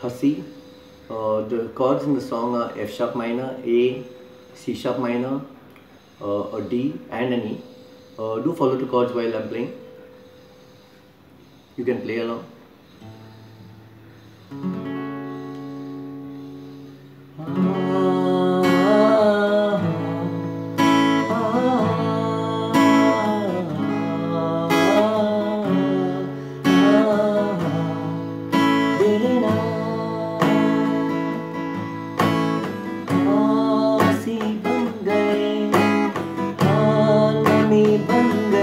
Hasi. Uh, the chords in the song are F sharp minor, A, C sharp minor, uh, a D and an E. Uh, do follow the chords while I'm playing. You can play along. me banda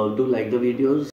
Uh, do like the videos.